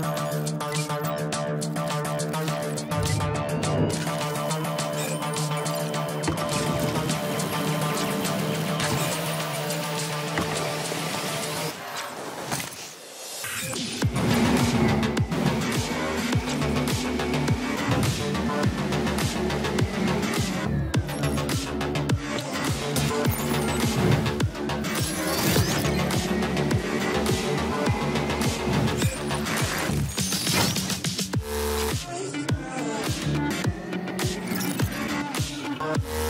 Bye. Bye.